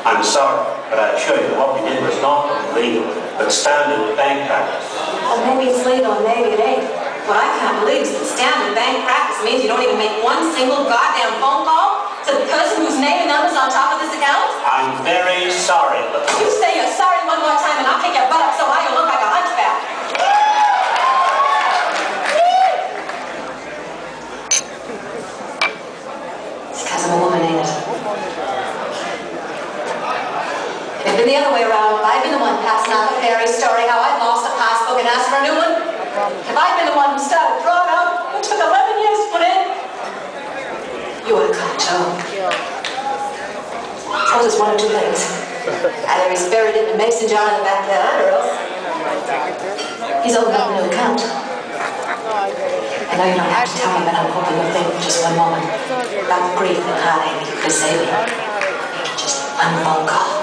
I'm sorry, but I assure you what we did was not illegal, but standard bank practice. Well, maybe it's legal maybe it ain't. What I can't believe is that standard bank practice means you don't even make one single goddamn phone call to the person whose name and number's on top of this account. I'm very sorry, but You say you're sorry one more time and I'll kick your butt up so high you'll look like a hunchback. It's because I'm a woman, ain't it? If it'd been the other way around, I've been the one passing out the fairy story how I'd lost a passbook and asked for a new one, if I'd been the one who started drawing out, it took 11 years to put in, you have come too. Oh, there's one or two things. Either he's buried in the mason jar in the backyard, or else he's opened up a new account. I know you don't have to tell me, but I'm hoping you'll think for just one moment about grief and heartache save me. Just one phone call.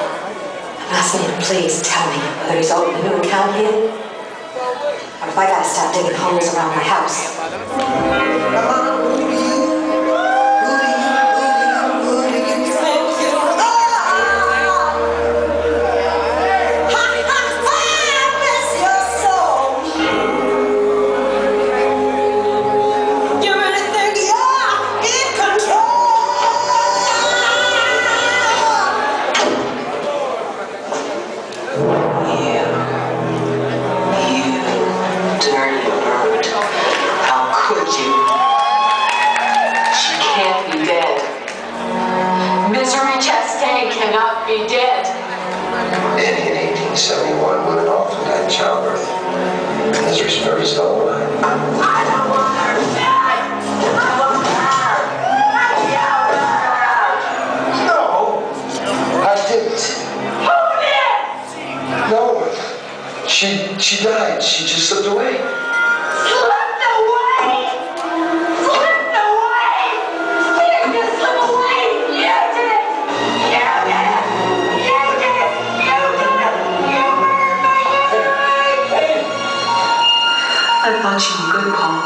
Please tell me whether he's opened a new account here, or if I gotta start digging holes around my house. Be dead. Annie in 1871 went off and died in childbirth. Misery Spirit is still alive. I don't want her dead. I want her. I her. No, I didn't. Who did? No, she she died. She just slipped away. I thought you were good, Paul.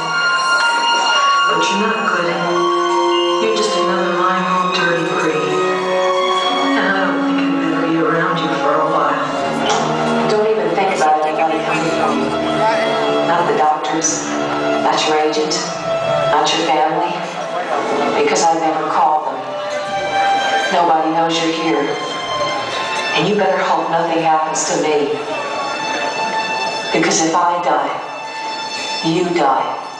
But you're not good. You're just another lying old dirty breed. And I don't think I'd better be around you for a while. Don't even think about anybody coming from you. Not the doctors, not your agent, not your family. Because I never called them. Nobody knows you're here. And you better hope nothing happens to me. Because if I die, you die.